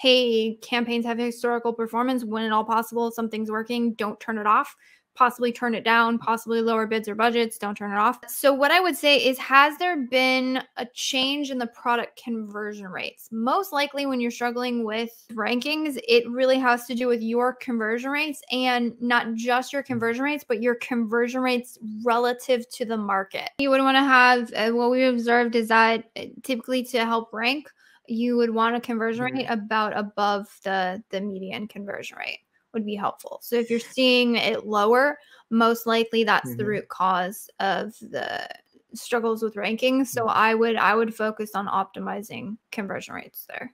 hey, campaigns have historical performance when at all possible, something's working, don't turn it off possibly turn it down, possibly lower bids or budgets, don't turn it off. So, what I would say is, has there been a change in the product conversion rates? Most likely, when you're struggling with rankings, it really has to do with your conversion rates and not just your conversion rates, but your conversion rates relative to the market. You would want to have uh, what we observed is that uh, typically to help rank, you would want a conversion rate about above the the median conversion rate would be helpful. So if you're seeing it lower, most likely that's mm-hmm. the root cause of the struggles with rankings. So mm-hmm. I would I would focus on optimizing conversion rates there.